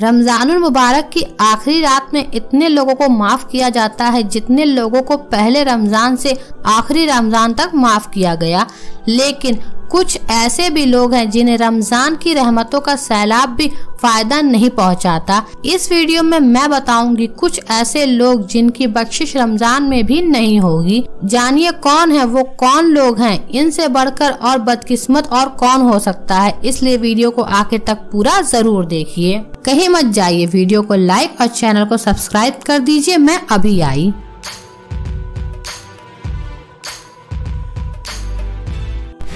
रमजानुल मुबारक की आखिरी रात में इतने लोगों को माफ़ किया जाता है जितने लोगों को पहले रमज़ान से आखिरी रमज़ान तक माफ़ किया गया। लेकिन कुछ ऐसे भी लोग हैं जिन्हें रमज़ान की रहमतों का सैलाब भी फ़ायदा नहीं पहुंचाता। इस वीडियो में मैं बताऊँगी कुछ ऐसे लोग जिनकी बख्शिश रमज़ान में भी नहीं होगी। जानिए कौन है, वो कौन लोग हैं, इनसे बढ़कर और बदकिस्मत और कौन हो सकता है। इसलिए वीडियो को आखिर तक पूरा ज़रूर देखिए। कहीं मत जाइए, वीडियो को लाइक और चैनल को सब्सक्राइब कर दीजिए। मैं अभी आई।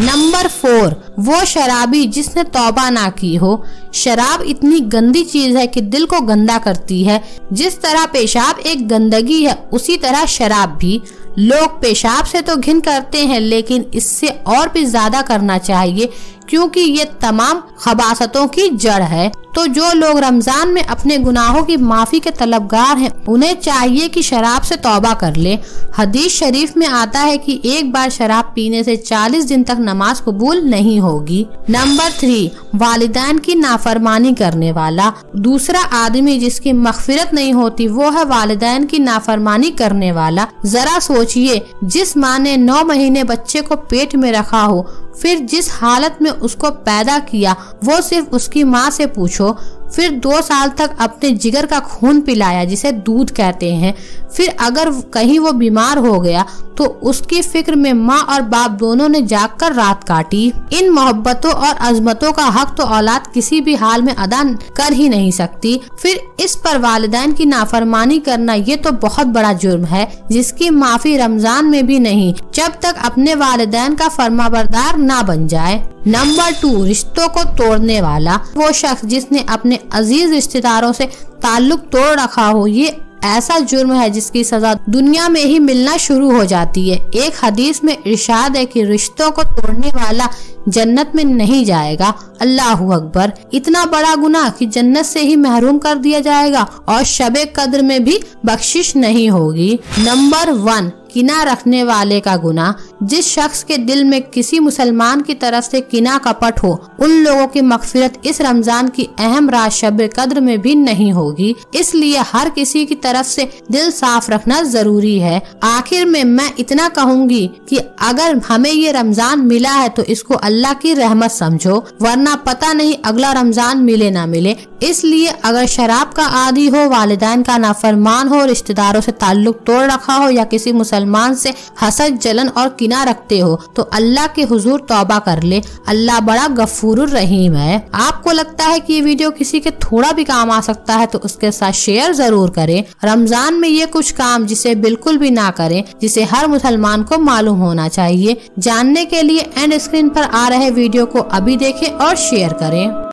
नंबर फोर, वो शराबी जिसने तौबा ना की हो। शराब इतनी गंदी चीज़ है कि दिल को गंदा करती है। जिस तरह पेशाब एक गंदगी है, उसी तरह शराब भी। लोग पेशाब से तो घिन करते हैं, लेकिन इससे और भी ज़्यादा करना चाहिए, क्योंकि ये तमाम खबासतों की जड़ है। तो जो लोग रमज़ान में अपने गुनाहों की माफ़ी के तलबगार हैं, उन्हें चाहिए कि शराब से तौबा कर ले। हदीस शरीफ में आता है कि एक बार शराब पीने से 40 दिन तक नमाज़ कबूल नहीं होगी। नंबर थ्री, वालिदैन की नाफरमानी करने वाला। दूसरा आदमी जिसकी मगफिरत नहीं होती, वो है वालिदैन की नाफरमानी करने वाला। जरा सोचिए, जिस माँ ने नौ महीने बच्चे को पेट में रखा हो, फिर जिस हालत में उसको पैदा किया, वो सिर्फ़ उसकी माँ से पूछो। फिर दो साल तक अपने जिगर का खून पिलाया, जिसे दूध कहते हैं। फिर अगर कहीं वो बीमार हो गया तो उसकी फ़िक्र में माँ और बाप दोनों ने जागकर रात काटी। इन मोहब्बतों और अजमतों का हक तो औलाद किसी भी हाल में अदा कर ही नहीं सकती। फिर इस पर वालदेन की नाफरमानी करना, ये तो बहुत बड़ा जुर्म है, जिसकी माफ़ी रमज़ान में भी नहीं, जब तक अपने वालदेन का फर्माबरदार ना बन जाए। नंबर टू, रिश्तों को तोड़ने वाला। वो शख्स जिसने अपने अज़ीज़ रिश्तेदारों से ताल्लुक तोड़ रखा हो, ये ऐसा जुर्म है जिसकी सजा दुनिया में ही मिलना शुरू हो जाती है। एक हदीस में इरशाद है कि रिश्तों को तोड़ने वाला जन्नत में नहीं जाएगा। अल्लाह अकबर। इतना बड़ा गुनाह कि जन्नत से ही महरूम कर दिया जाएगा और शब कद्र में भी बख्शिश नहीं होगी। नंबर वन किना रखने वाले का गुना जिस शख्स के दिल में किसी मुसलमान की तरफ़ से किना कपट हो, उन लोगों की मकफिरत इस रमज़ान की अहम रात शब कद्र में भी नहीं होगी। इसलिए हर किसी की तरफ़ से दिल साफ़ रखना ज़रूरी है। आखिर में मैं इतना कहूँगी कि अगर हमें ये रमज़ान मिला है तो इसको अल्लाह की रहमत समझो, वरना पता नहीं अगला रमज़ान मिले ना मिले। इसलिए अगर शराब का आदि हो, वालदेन का नाफरमान हो, रिश्तेदारों से ताल्लुक तोड़ रखा हो, या किसी मुसलमान से हसद जलन और किना रखते हो तो अल्लाह के हुजूर तौबा कर ले। अल्लाह बड़ा गफूर रहीम है। आपको लगता है कि ये वीडियो किसी के थोड़ा भी काम आ सकता है तो उसके साथ शेयर ज़रूर करें। रमज़ान में ये कुछ काम जिसे बिल्कुल भी ना करें, जिसे हर मुसलमान को मालूम होना चाहिए। जानने के लिए एंड स्क्रीन पर आ रहे वीडियो को अभी देखें और शेयर करें।